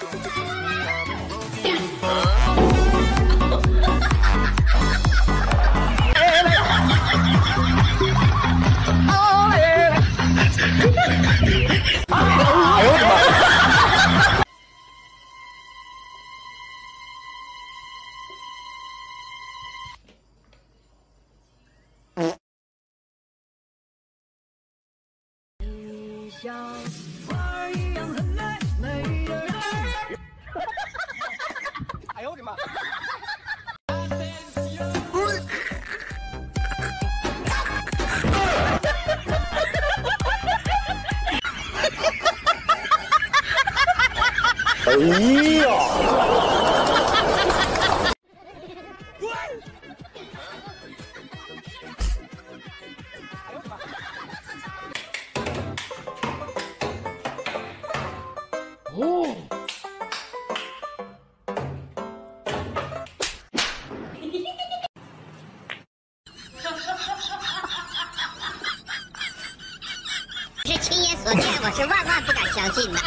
哎呦我的妈！哎哎呀！我是万万不敢相信的。